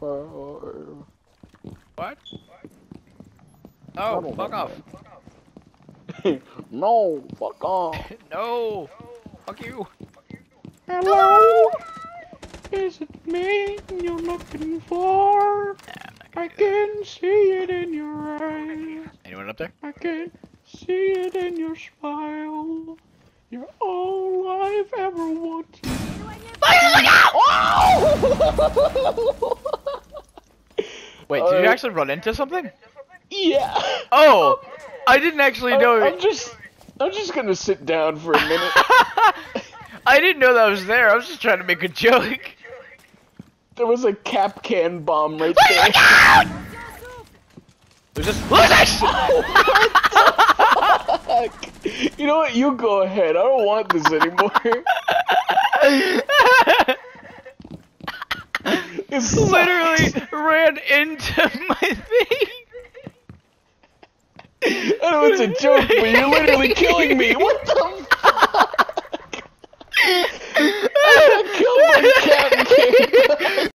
five. What? I Oh, don't fuck off. no, fuck off. no! Fuck you! Hello? Is it me you're looking for? I can see it in your eyes. Anyone up there? I can see it in your smile. You're all I've ever wanted. Wait, did you Uh, actually run into something? Yeah. Oh! I didn't actually know. I'm just, I'm just gonna sit down for a minute. I didn't know that was there. I was just trying to make a joke. there was a Kapkan bomb right there. There's just! Fuck. You know what? You go ahead. I don't want this anymore. It's Literally ran into my thing. I know it's a joke, but you're literally killing me. What the